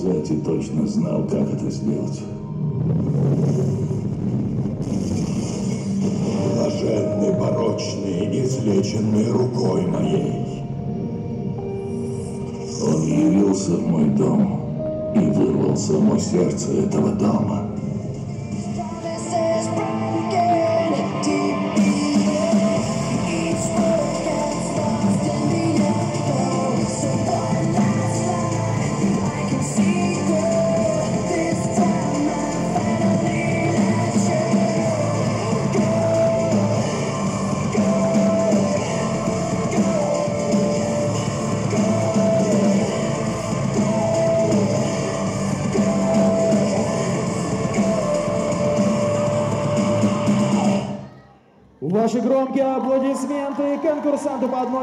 сказать и точно знал, как это сделать. Блаженны порочные, излеченные рукой моей. Он явился в мой дом и вырвал само сердце этого дома. Ваши громкие аплодисменты конкурсанту по одной